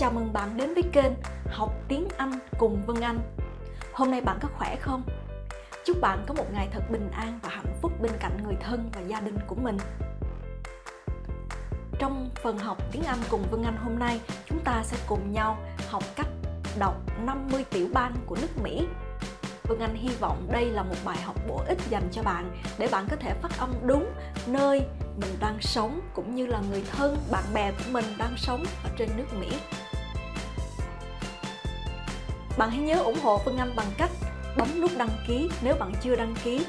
Chào mừng bạn đến với kênh Học tiếng Anh cùng Vân Anh. Hôm nay bạn có khỏe không? Chúc bạn có một ngày thật bình an và hạnh phúc bên cạnh người thân và gia đình của mình. Trong phần học tiếng Anh cùng Vân Anh hôm nay, chúng ta sẽ cùng nhau học cách đọc 50 tiểu bang của nước Mỹ. Vân Anh hy vọng đây là một bài học bổ ích dành cho bạn để bạn có thể phát âm đúng nơi mình đang sống cũng như là người thân, bạn bè của mình đang sống ở trên nước Mỹ. Bạn hãy nhớ ủng hộ Phương Anh bằng cách bấm nút đăng ký nếu bạn chưa đăng ký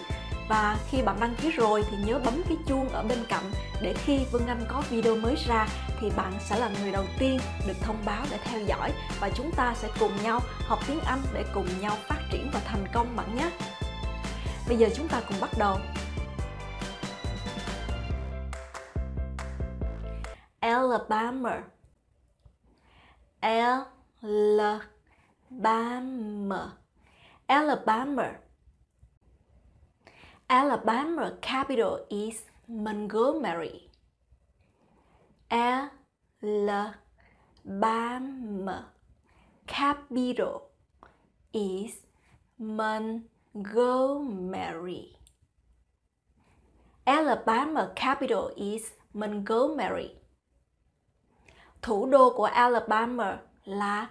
và khi bạn đăng ký rồi thì nhớ bấm cái chuông ở bên cạnh để khi Vân Anh có video mới ra thì bạn sẽ là người đầu tiên được thông báo để theo dõi và chúng ta sẽ cùng nhau học tiếng Anh để cùng nhau phát triển và thành công bạn nhé. Bây giờ chúng ta cùng bắt đầu. Alabama Alabama Alabama Alabama Alabama, capital is Montgomery. Alabama, capital is Montgomery. Alabama, capital is Montgomery. Thủ đô của Alabama là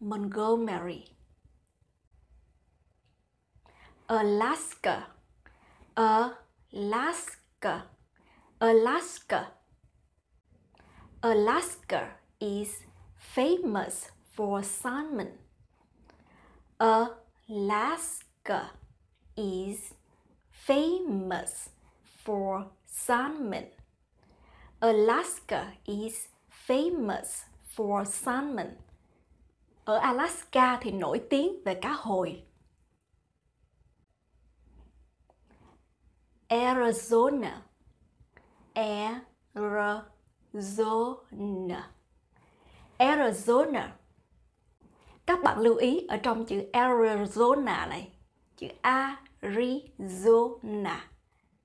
Montgomery. Alaska Alaska Alaska Alaska is famous for salmon. Alaska is famous for salmon. Alaska is famous for salmon. Ở Alaska thì nổi tiếng về cá hồi. Arizona. Arizona. Arizona. Các bạn lưu ý ở trong chữ Arizona này, chữ Arizona.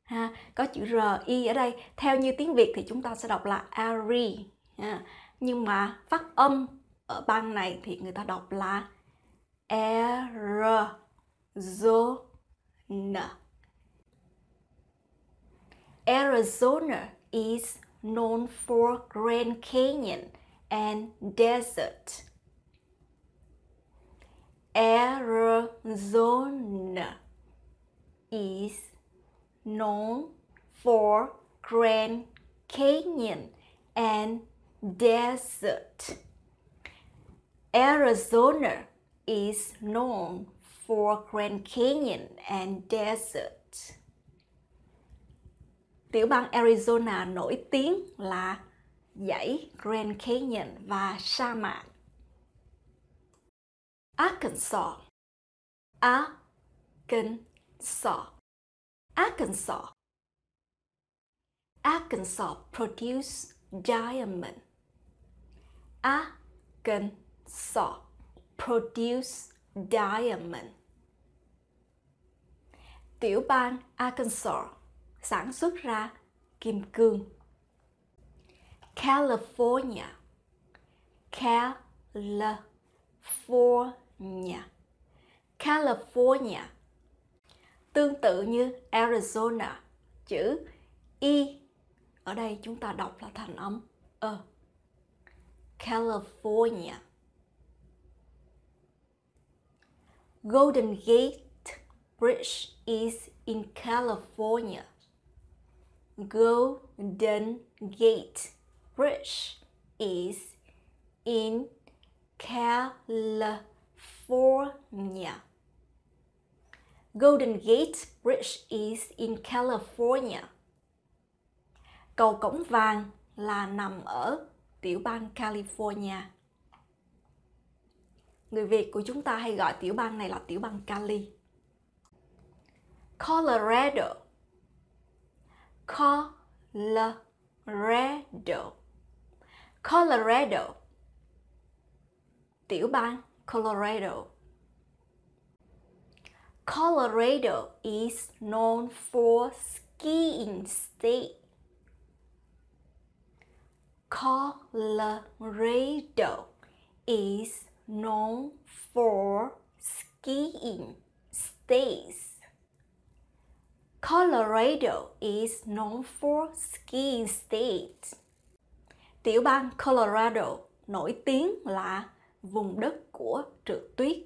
Ha, có chữ r, i ở đây. Theo như tiếng Việt thì chúng ta sẽ đọc là Ari, ha. nhưng mà phát âm ở bang này thì người ta đọc là Arizona Arizona is known for Grand Canyon and desert. Arizona is known for Grand Canyon and desert. Arizona is known for Grand Canyon and desert. Tiểu bang Arizona nổi tiếng là dãy Grand Canyon và sa mạc. Arkansas Arkansas Arkansas Arkansas produce diamond. Arkansas saw produce diamond. Tiểu bang Arkansas sản xuất ra kim cương. California. California. California. Tương tự như Arizona, chữ y ở đây chúng ta đọc là thành âm ơ California. Golden Gate Bridge is in California Golden Gate Bridge is in California. Golden Gate Bridge is in California. Cầu Cổng Vàng là nằm ở tiểu bang California. Người Việt của chúng ta hay gọi tiểu bang này là tiểu bang Cali. Colorado Colorado Colorado Tiểu bang Colorado Colorado is known for skiing state. Colorado is known for skiing states. Colorado is known for skiing state. Tiểu bang Colorado nổi tiếng là vùng đất của trượt tuyết.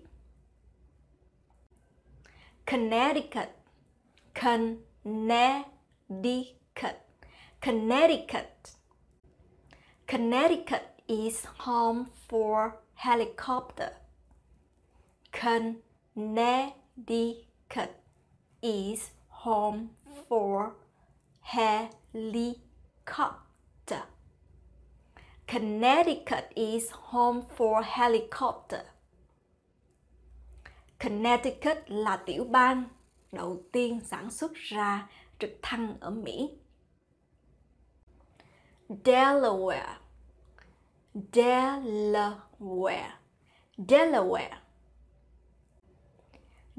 Connecticut Connecticut Connecticut Connecticut is home for helicopter. Connecticut is home for helicopter. Connecticut is home for helicopter. Connecticut là tiểu bang đầu tiên sản xuất ra trực thăng ở Mỹ. Delaware Delaware Delaware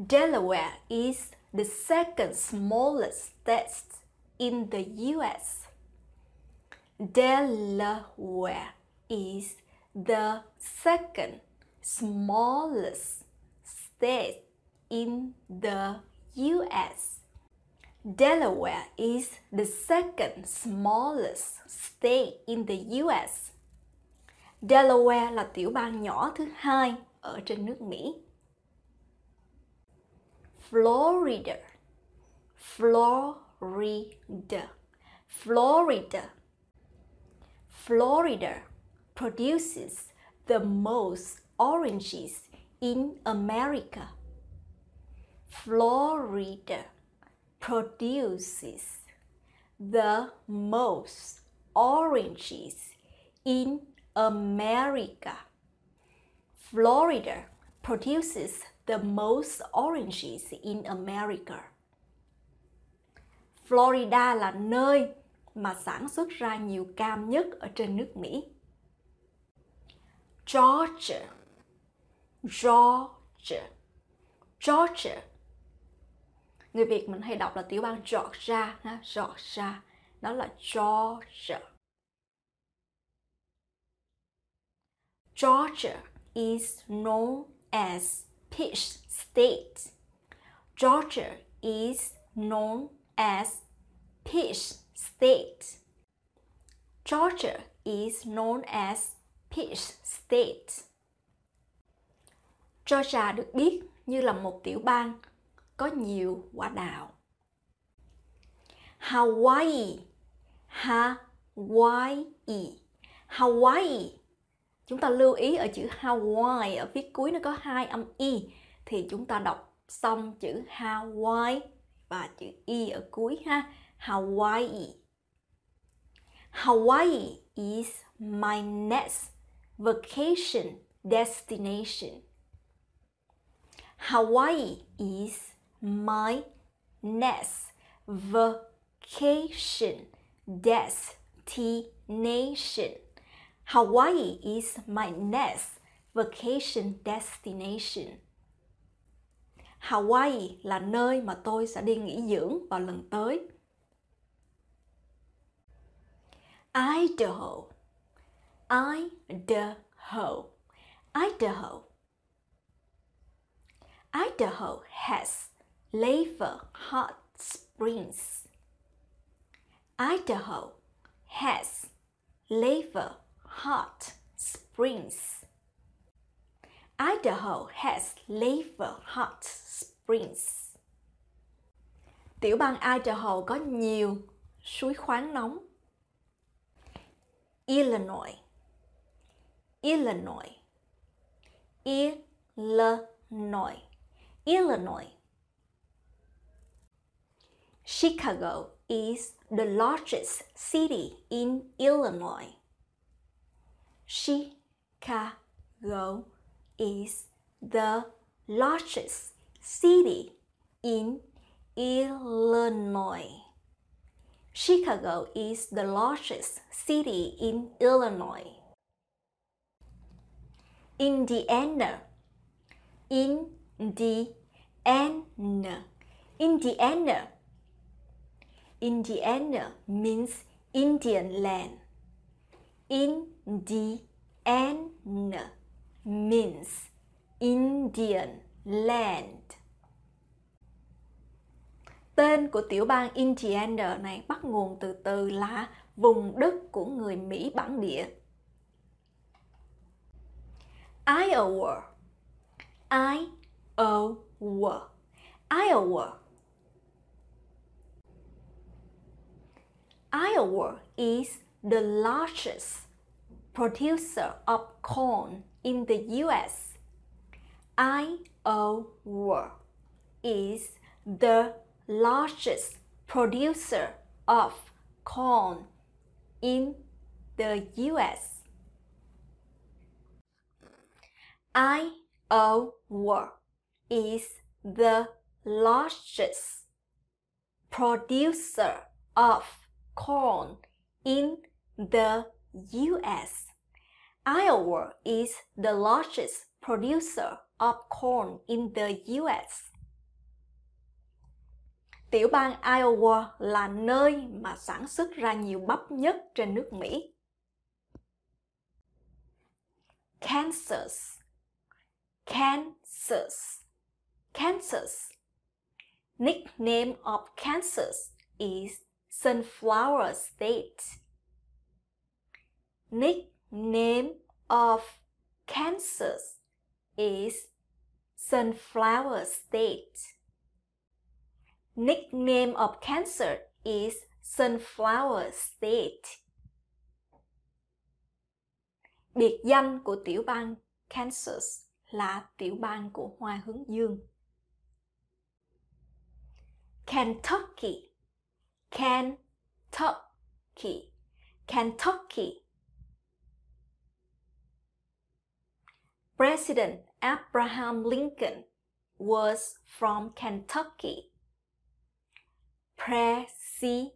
Delaware is the second smallest state in the US. Delaware is the second smallest state in the US. Delaware is the second smallest state in the US. Delaware là tiểu bang nhỏ thứ hai ở trên nước Mỹ. Florida Florida Florida Florida produces the most oranges in America. Florida produces the most oranges in America. Florida produces the most oranges in America. Florida là nơi mà sản xuất ra nhiều cam nhất ở trên nước Mỹ. Georgia Georgia Georgia Người Việt mình hay đọc là tiểu bang Georgia ha, Georgia đó là Georgia Georgia is known as Peach State. Georgia is known as Peach State. Georgia is known as Peach State. Georgia được biết như là một tiểu bang, có nhiều quả đào. Hawaii Hawaii Hawaii Chúng ta lưu ý ở chữ Hawaii, ở phía cuối nó có hai âm y thì chúng ta đọc xong chữ Hawaii và chữ y ở cuối ha. Hawaii. Hawaii is my next vacation destination. Hawaii is my next vacation destination. Hawaii is my next vacation destination. Hawaii là nơi mà tôi sẽ đi nghỉ dưỡng vào lần tới. Idaho Idaho Idaho Idaho has lava hot springs. Idaho has lava hot springs. Idaho has several hot springs. Tiểu bang Idaho có nhiều suối khoáng nóng. Illinois Illinois Illinois Illinois Chicago is the largest city in Illinois. Chicago is the largest city in Illinois. Chicago is the largest city in Illinois. Indiana Indiana Indiana Indiana means Indian land. Indiana means Indian land. Tên của tiểu bang Indiana này bắt nguồn từ từ là vùng đất của người Mỹ bản địa. Iowa Iowa Iowa Iowa is the largest producer of corn in the US. Iowa is the largest producer of corn in the US. Iowa is the largest producer of corn in the US. Iowa is the largest producer of corn in the US. Tiểu bang Iowa là nơi mà sản xuất ra nhiều bắp nhất trên nước Mỹ. Kansas Kansas Kansas Nickname of Kansas is Sunflower State name of Kansas is Sunflower State. Nickname of Kansas is Sunflower State. Biệt danh của tiểu bang Kansas là tiểu bang của hoa hướng dương. Kentucky Kentucky Kentucky President Abraham Lincoln was from Kentucky. President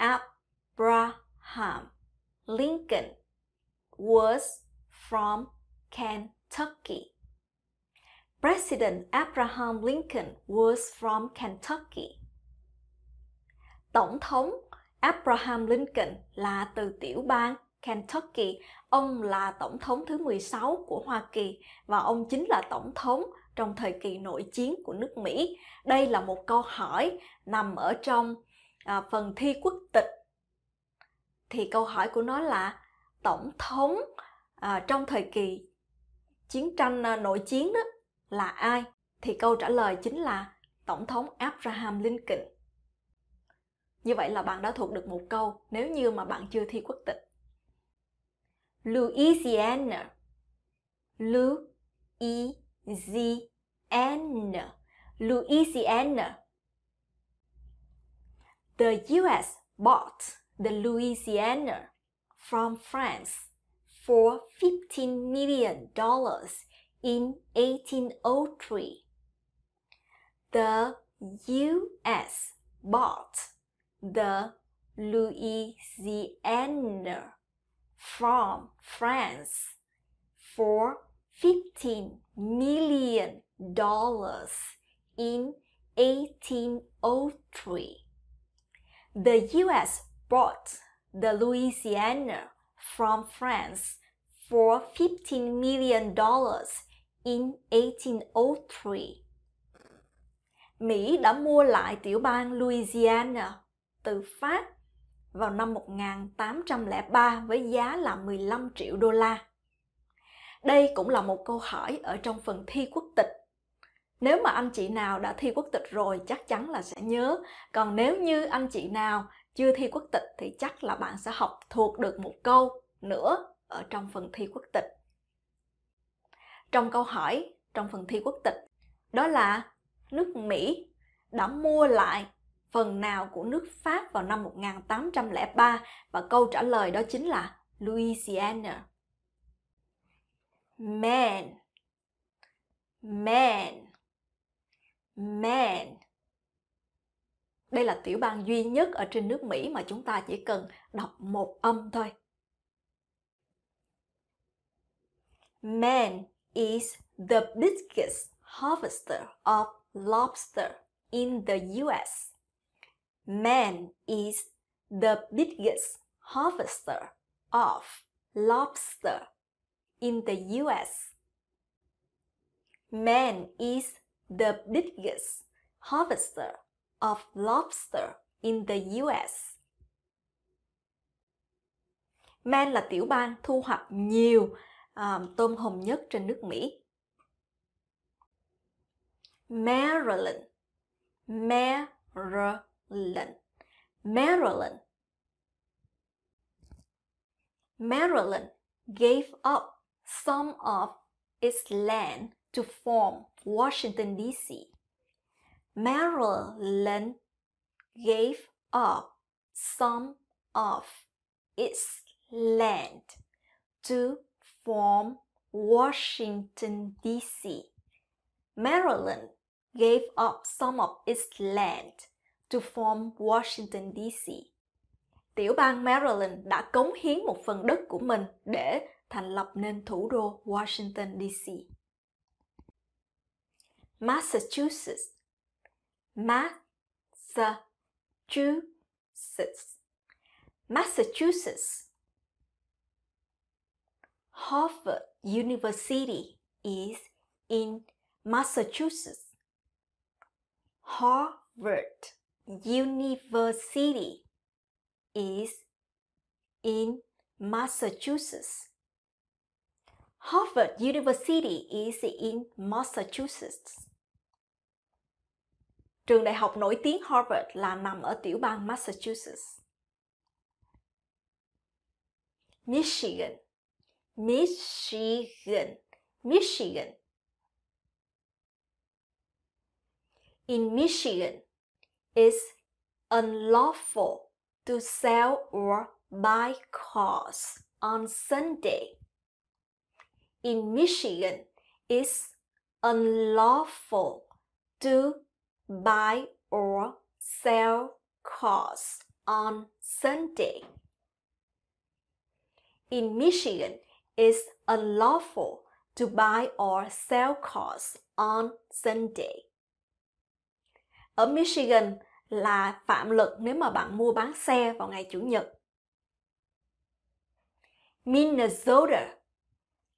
Abraham Lincoln was from Kentucky. President Abraham Lincoln was from Kentucky. Tổng thống Abraham Lincoln là từ tiểu bang Kentucky. Ông là tổng thống thứ 16 của Hoa Kỳ và ông chính là tổng thống trong thời kỳ nội chiến của nước Mỹ. Đây là một câu hỏi nằm ở trong à, phần thi quốc tịch. Thì câu hỏi của nó là tổng thống à, trong thời kỳ chiến tranh à, nội chiến đó là ai? Thì câu trả lời chính là tổng thống Abraham Lincoln. Như vậy là bạn đã thuộc được một câu nếu như mà bạn chưa thi quốc tịch. Louisiana. Louisiana. Louisiana. The US bought the Louisiana from France for $15 million in 1803. The US bought the Louisiana from France for 15 million dollars in 1803. The US bought the Louisiana from France for 15 million dollars in 1803. Mỹ đã mua lại tiểu bang Louisiana từ Pháp vào năm 1803 với giá là 15 triệu đô la. Đây cũng là một câu hỏi ở trong phần thi quốc tịch. Nếu mà anh chị nào đã thi quốc tịch rồi, chắc chắn là sẽ nhớ. Còn nếu như anh chị nào chưa thi quốc tịch thì chắc là bạn sẽ học thuộc được một câu nữa ở trong phần thi quốc tịch. Trong câu hỏi trong phần thi quốc tịch, đó là nước Mỹ đã mua lại phần nào của nước Pháp vào năm 1803 và câu trả lời đó chính là Louisiana. Man Man Man Đây là tiểu bang duy nhất ở trên nước Mỹ mà chúng ta chỉ cần đọc một âm thôi. Man is the biggest harvester of lobster in the US. Man is the biggest harvester of lobster in the US. Man is the biggest harvester of lobster in the US. Man là tiểu bang thu hoạch nhiều um, tôm hùm nhất trên nước Mỹ. Maryland, Maryland, Maryland. Maryland gave up some of its land to form Washington D.C. Maryland gave up some of its land to form Washington, D.C. Maryland gave up some of its land to form Washington, D.C. Tiểu bang Maryland đã cống hiến một phần đất của mình để thành lập nên thủ đô Washington, D.C. Massachusetts Massachusetts Massachusetts Harvard University is in Massachusetts. Harvard University is in Massachusetts. Harvard University is in Massachusetts. Trường đại học nổi tiếng Harvard là nằm ở tiểu bang Massachusetts. Michigan Michigan, Michigan. In Michigan, it's unlawful to sell or buy cars on Sunday. In Michigan, it's unlawful to buy or sell cars on Sunday. In Michigan, it's unlawful to buy or sell cars on Sunday. Ở Michigan là phạm luật nếu mà bạn mua bán xe vào ngày Chủ nhật. Minnesota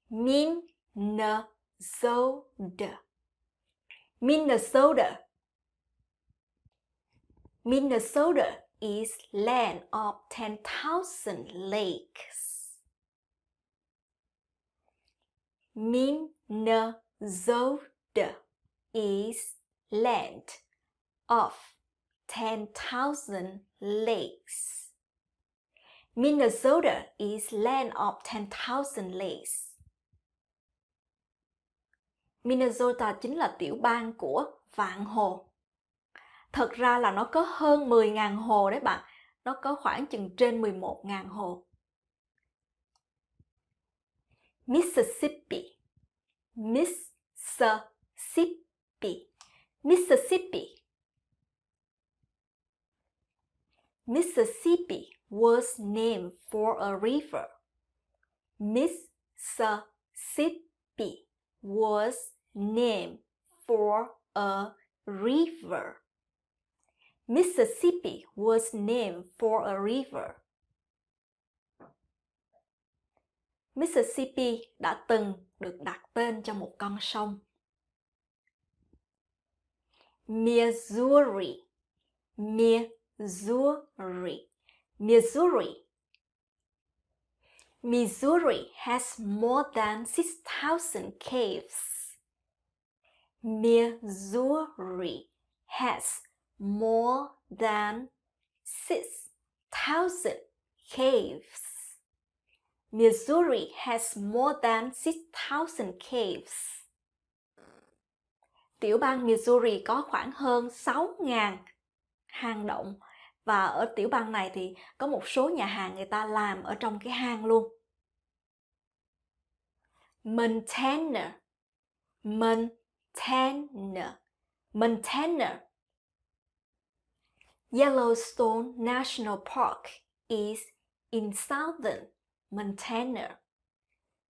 Minnesota Minnesota Minnesota is land of 10,000 lakes. Minnesota is land of 10,000 lakes. Minnesota is land of 10,000 lakes. Minnesota chính là tiểu bang của vạn hồ. Thật ra là nó có hơn 10.000 hồ đấy bạn. Nó có khoảng chừng trên 11.000 hồ. Mississippi, Mississippi, Mississippi. Mississippi was named for a river. Mississippi was named for a river. Mississippi was named for a river. Mississippi đã từng được đặt tên cho một con sông. Missouri Missouri Missouri Missouri Missouri has more than 6,000 caves. Missouri has more than 6,000 caves. Missouri has more than 6,000 caves. Tiểu bang Missouri có khoảng hơn 6.000 hang động và ở tiểu bang này thì có một số nhà hàng người ta làm ở trong cái hang luôn. Montana Montana Montana Yellowstone National Park is in southern Montana.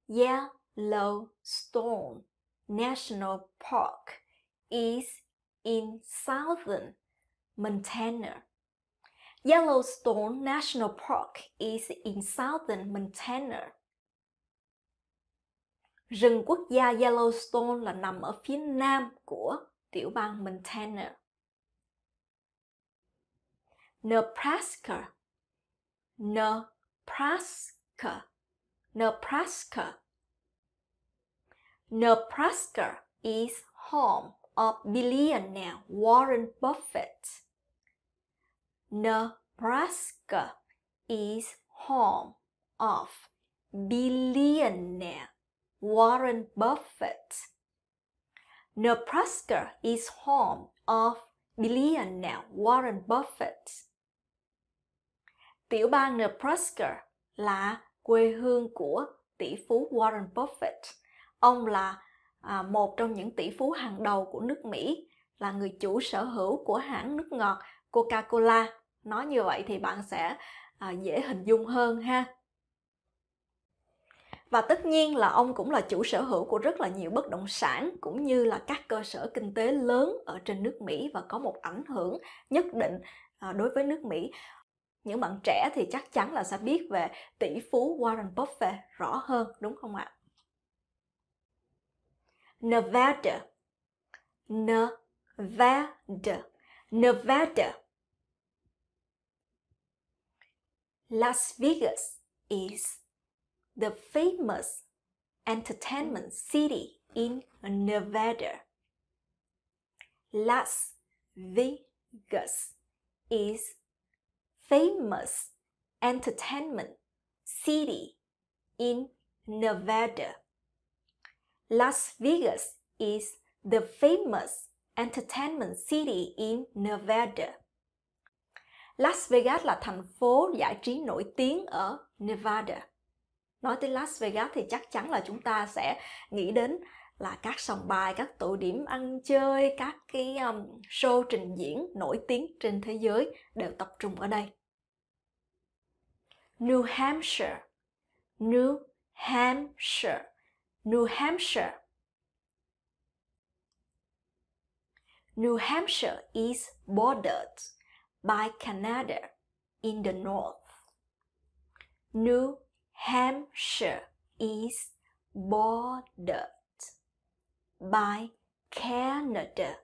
Yellowstone National Park is in southern Montana. Yellowstone National Park is in southern Montana. Rừng quốc gia Yellowstone là nằm ở phía nam của tiểu bang Montana. Nebraska Nebraska Nebraska Nebraska is home of billionaire Warren Buffett. Nebraska is home of billionaire Warren Buffett. Nebraska is home of billionaire Warren Buffett. Tiểu bang Nebraska là quê hương của tỷ phú Warren Buffett. Ông là à, một trong những tỷ phú hàng đầu của nước Mỹ, là người chủ sở hữu của hãng nước ngọt Coca-Cola. Nói như vậy thì bạn sẽ à, dễ hình dung hơn ha. Và tất nhiên là ông cũng là chủ sở hữu của rất là nhiều bất động sản cũng như là các cơ sở kinh tế lớn ở trên nước Mỹ và có một ảnh hưởng nhất định à, đối với nước Mỹ. Những bạn trẻ thì chắc chắn là sẽ biết về tỷ phú Warren Buffett rõ hơn đúng không ạ? Nevada Nevada Nevada Las Vegas is the famous entertainment city in Nevada. Las Vegas is famous entertainment city in Nevada. Las Vegas is the famous entertainment city in Nevada. Las Vegas là thành phố giải trí nổi tiếng ở Nevada. Nói tới Las Vegas thì chắc chắn là chúng ta sẽ nghĩ đến là các sòng bài, các tụ điểm ăn chơi, các cái um, show trình diễn nổi tiếng trên thế giới đều tập trung ở đây. New Hampshire, New Hampshire, New Hampshire. New Hampshire is bordered by Canada in the north. New Hampshire is bordered by Canada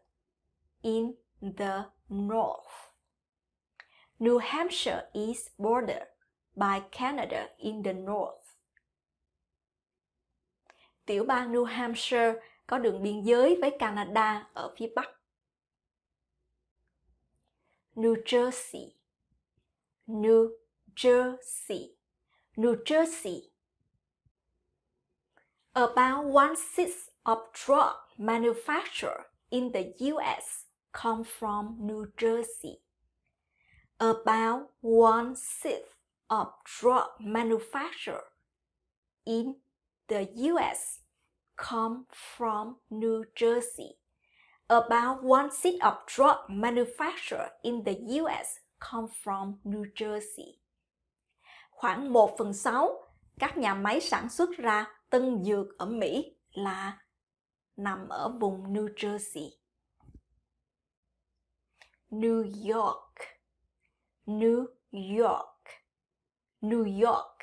in the north. New Hampshire is bordered by Canada in the north. Tiểu bang New Hampshire có đường biên giới với Canada ở phía bắc. New Jersey, New Jersey, New Jersey. About one sixth of drug manufacture in the U.S. come from New Jersey. About one sixth of drug manufacture in the U.S. come from New Jersey. About one sixth of drug manufacturer in the U.S. come from New Jersey. Khoảng 1 phần 6 các nhà máy sản xuất ra tân dược ở Mỹ là nằm ở vùng New Jersey. New York, New York, New York.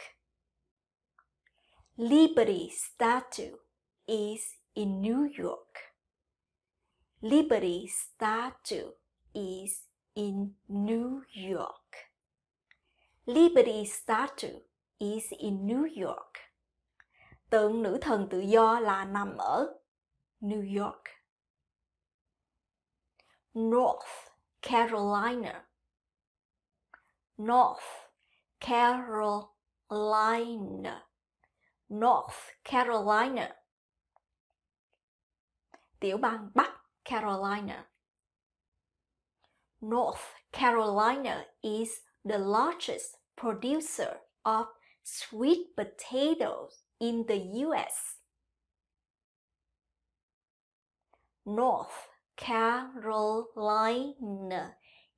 Liberty Statue is in New York. Liberty Statue is in New York. Liberty Statue is in New York. Tượng nữ thần tự do là nằm ở New York. North Carolina. North Carolina. North Carolina. Tiểu bang Bắc Carolina. North Carolina is the largest producer of sweet potatoes in the US. North Carolina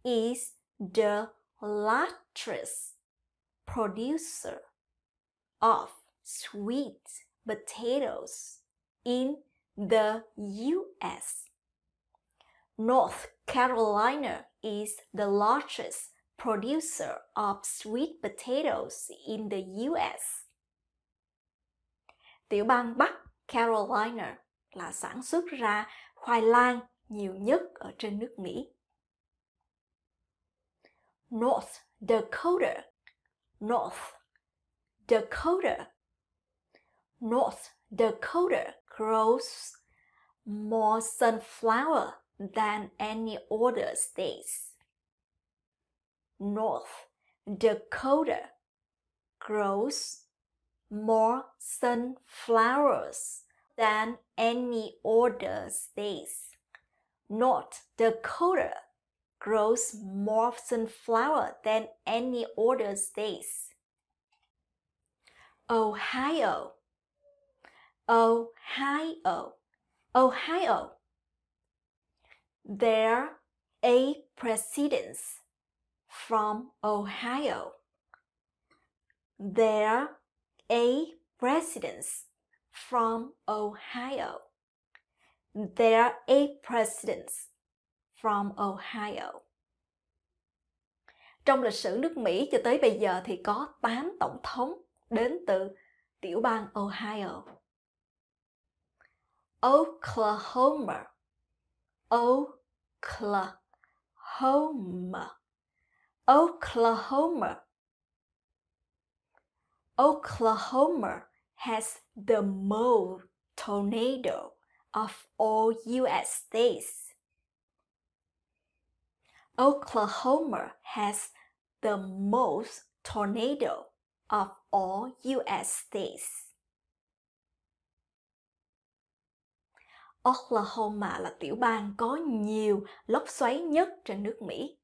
is the largest producer of sweet potatoes in the US. North Carolina is the largest producer of sweet potatoes in the US. Tiểu bang Bắc Carolina là sản xuất ra khoai lang nhiều nhất ở trên nước Mỹ. North Dakota North Dakota North Dakota grows more sunflower than any other states. North Dakota grows more sunflowers than any other states. North Dakota grows more sunflower than any other states. Ohio, Ohio, Ohio. There a eight presidents from Ohio. There a eight presidents from Ohio. There a eight presidents from Ohio. Trong lịch sử nước Mỹ cho tới bây giờ thì có 8 tổng thống đến từ tiểu bang Ohio. Oklahoma, Oklahoma, Oklahoma. Oklahoma has the most tornado of all US states. Oklahoma has the most tornado of all US states. Oklahoma là tiểu bang có nhiều lốc xoáy nhất trên nước Mỹ.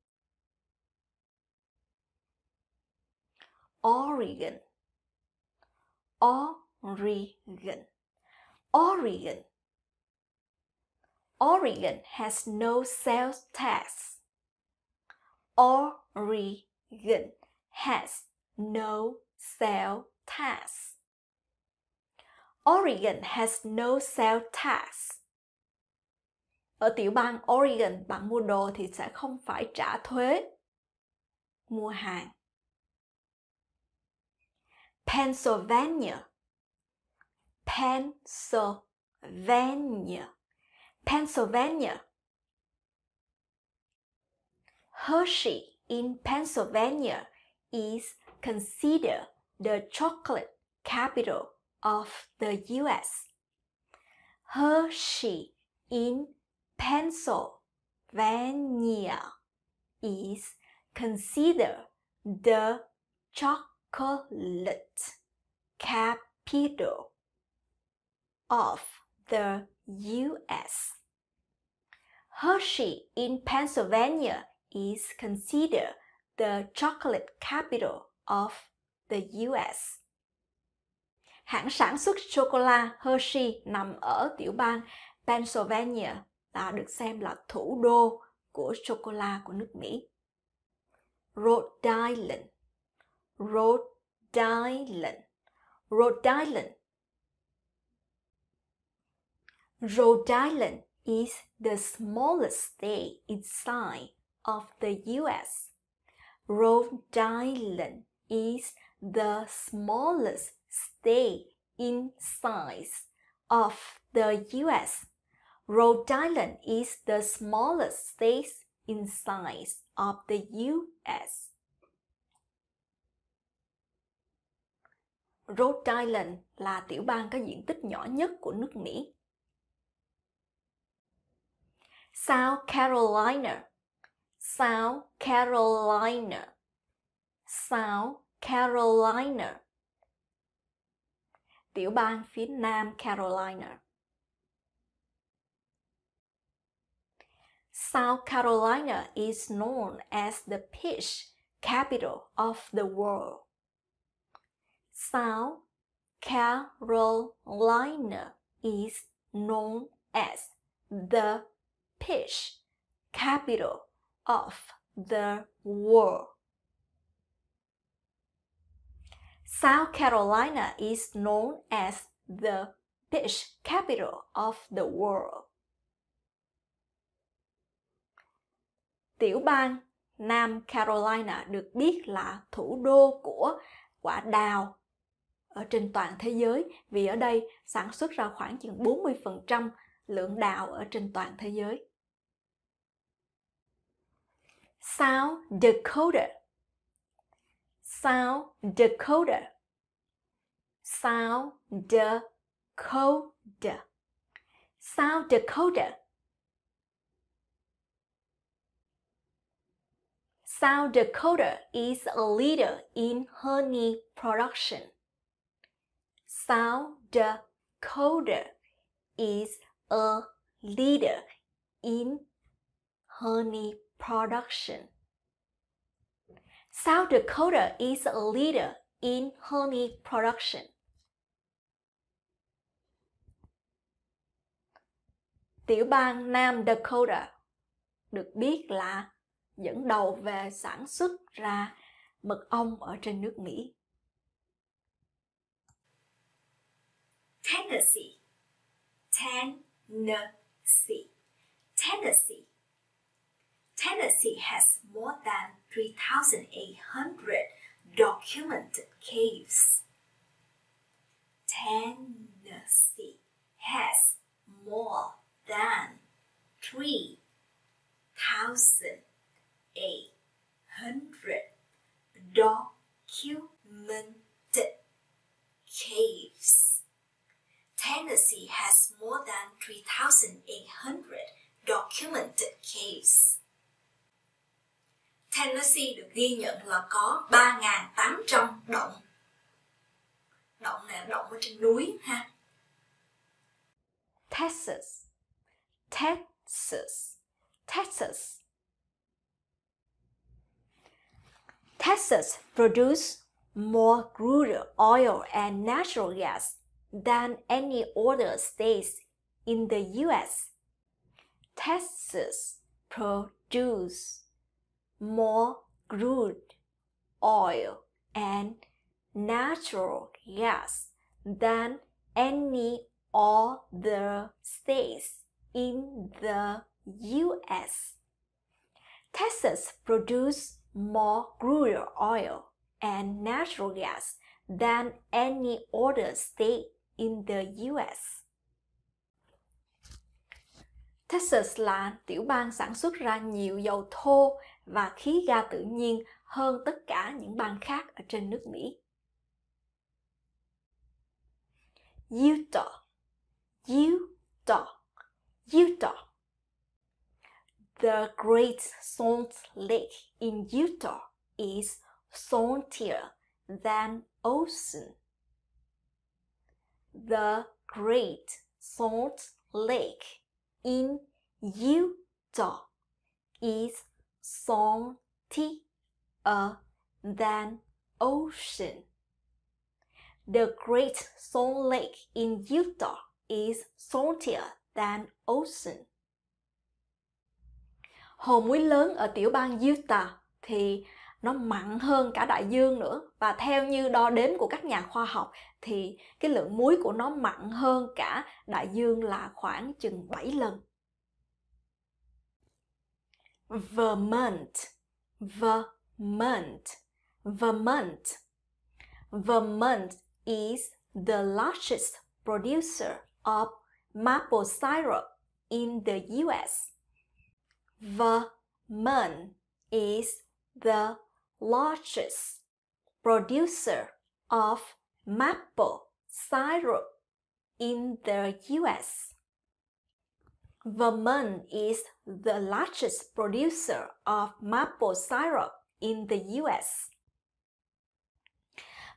Oregon Oregon Oregon Oregon has no sales tax. Oregon has no sales tax. Oregon has no sales tax. Ở tiểu bang Oregon, bạn mua đồ thì sẽ không phải trả thuế mua hàng. Pennsylvania Pennsylvania Pennsylvania Hershey in Pennsylvania is considered the chocolate capital of the US. Hershey in Pennsylvania is considered the chocolate capital of the US. Hershey in Pennsylvania is considered the chocolate capital of the US. Hãng sản xuất sô-cô-la Hershey nằm ở tiểu bang Pennsylvania à, được xem là thủ đô của sô-cô-la của nước Mỹ. Rhode Island Rhode Island Rhode Island Rhode Island is the smallest state inside of the US. Rhode Island is the smallest state in size of the US. Rhode Island is the smallest state in size of the US. Rhode Island là tiểu bang có diện tích nhỏ nhất của nước Mỹ. South Carolina South Carolina South Carolina Tiểu bang phía Nam Carolina South Carolina is known as the peach capital of the world. South Carolina is known as the peach capital of the world. South Carolina is known as the peach capital of the world. Tiểu bang Nam Carolina được biết là thủ đô của quả đào ở trên toàn thế giới. Vì ở đây sản xuất ra khoảng chừng 40% lượng đào ở trên toàn thế giới. South Dakota? South Dakota? South Dakota? South Dakota? South Dakota is a leader in honey production. South Dakota is a leader in honey production. South Dakota is a leader in honey production. Tiểu bang Nam Dakota được biết là dẫn đầu về sản xuất ra mật ong ở trên nước Mỹ. Tennessee Tennessee Tennessee Tennessee has more than 3,800 documented caves. Tennessee has more than 3,800 documented caves. Tennessee has more than 3,800 documented caves. Tennessee được ghi nhận là có 3.800 động. Động này là động ở trên núi ha. Texas Texas Texas Texas produces more crude oil and natural gas than any other states in the US. Texas produces more crude oil and natural gas than any other states in the US. Texas produces more crude oil and natural gas than any other state in the US. Texas là tiểu bang sản xuất ra nhiều dầu thô và khí ga tự nhiên hơn tất cả những bang khác ở trên nước Mỹ. Utah Utah Utah The Great Salt Lake in Utah is saltier than ocean. The Great Salt Lake in Utah is saltier than ocean. The Great Salt Lake in Utah is saltier than ocean. Hồ muối lớn ở tiểu bang Utah thì nó mặn hơn cả đại dương nữa và theo như đo đếm của các nhà khoa học thì cái lượng muối của nó mặn hơn cả đại dương là khoảng chừng 7 lần. Vermont Vermont Vermont Vermont is the largest producer of maple syrup in the US. Vermont is the largest producer of maple syrup in the US. Vermont is the largest producer of maple syrup in the US.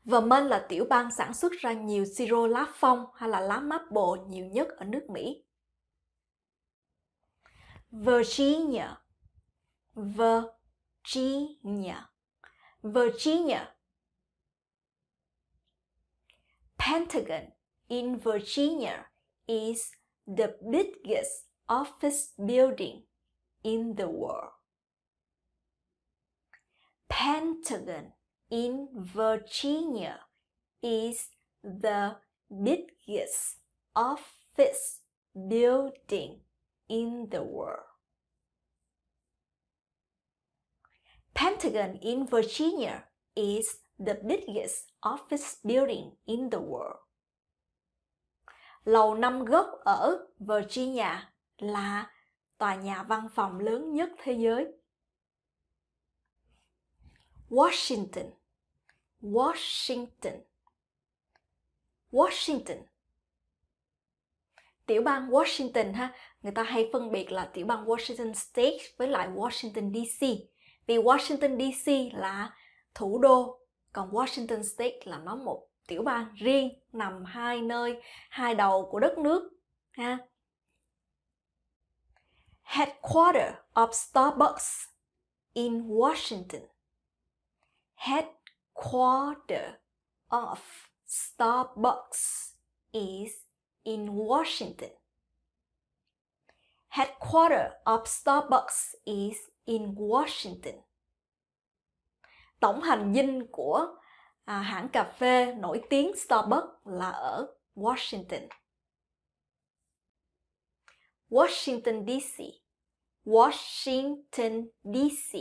Vermont là tiểu bang sản xuất ra nhiều siro lá phong hay là lá maple nhiều nhất ở nước Mỹ. Virginia. Virginia. Virginia. Pentagon in Virginia is the biggest office building in the world. Pentagon in Virginia is the biggest office building in the world. Pentagon in Virginia is the biggest office building in the world. Lầu năm góc ở Virginia là tòa nhà văn phòng lớn nhất thế giới. Washington Washington Washington Tiểu bang Washington ha, người ta hay phân biệt là tiểu bang Washington State với lại Washington DC. Vì Washington DC là thủ đô, còn Washington State là nó một tiểu bang riêng nằm hai nơi, hai đầu của đất nước ha. Headquarter of Starbucks in Washington. Headquarter of Starbucks is in Washington. Headquarter of Starbucks is in Washington. Tổng hành dinh của à, hãng cà phê nổi tiếng Starbucks là ở Washington. Washington DC. Washington DC.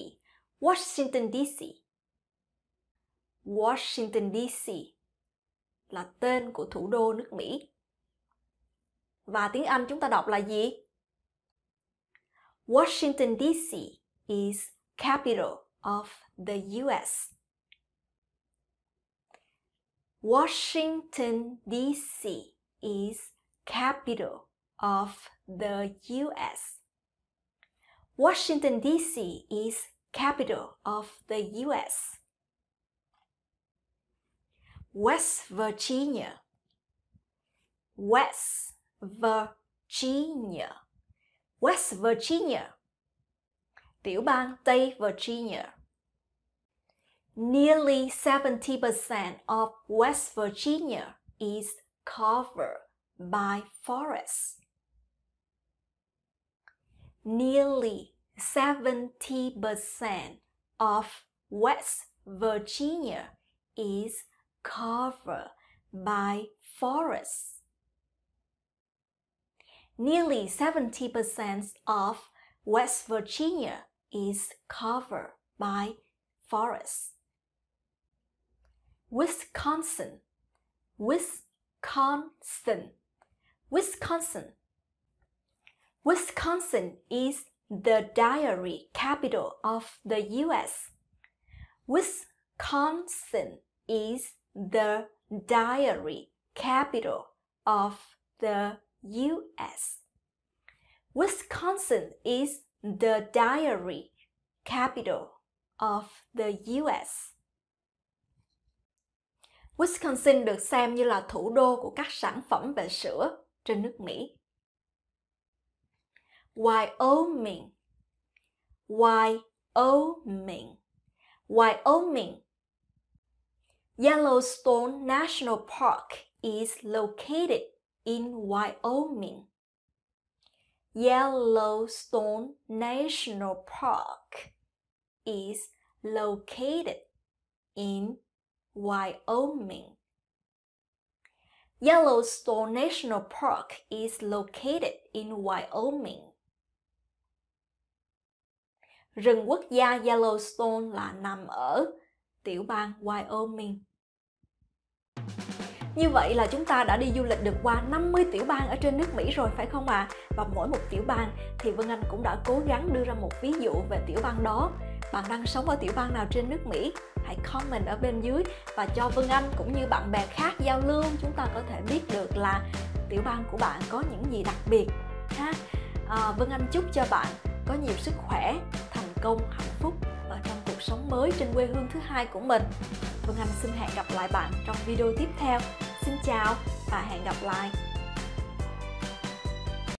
Washington DC. Washington DC là tên của thủ đô nước Mỹ. Và tiếng Anh chúng ta đọc là gì? Washington DC is capital of the US. Washington DC is capital of the US. Washington DC is capital of the US. West Virginia. West Virginia. West Virginia. Tiểu bang Tây Virginia. Nearly 70% of West Virginia is covered by forests. Nearly 70% of West Virginia is covered by forests. Nearly 70% of West Virginia is covered by forests. Wisconsin, Wisconsin, Wisconsin. Wisconsin is the dairy capital of the US. Wisconsin is the dairy capital of the US. Wisconsin is the dairy capital of the US. Wisconsin được xem như là thủ đô của các sản phẩm về sữa trên nước Mỹ. Wyoming Wyoming Wyoming Yellowstone National Park is located in Wyoming. Yellowstone National Park is located in Wyoming. Yellowstone National Park is located in Wyoming. Rừng quốc gia Yellowstone là nằm ở tiểu bang Wyoming. Như vậy là chúng ta đã đi du lịch được qua 50 tiểu bang ở trên nước Mỹ rồi phải không ạ? À? Và mỗi một tiểu bang thì Vân Anh cũng đã cố gắng đưa ra một ví dụ về tiểu bang đó. Bạn đang sống ở tiểu bang nào trên nước Mỹ? Hãy comment ở bên dưới và cho Vân Anh cũng như bạn bè khác giao lưu chúng ta có thể biết được là tiểu bang của bạn có những gì đặc biệt ha. À, Vân Anh chúc cho bạn có nhiều sức khỏe, thành công, hạnh phúc ở trong cuộc sống mới trên quê hương thứ hai của mình. Vân Anh xin hẹn gặp lại bạn trong video tiếp theo. Xin chào và hẹn gặp lại.